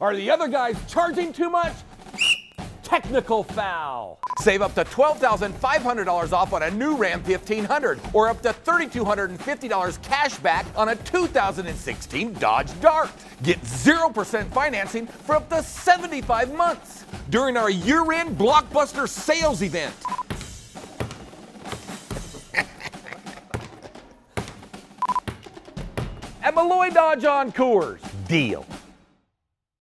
Are the other guys charging too much? Technical foul. Save up to $12,500 off on a new Ram 1500 or up to $3,250 cash back on a 2016 Dodge Dart. Get 0% financing for up to 75 months during our year end blockbuster sales event. At Melloy Dodge on Coors. Deal.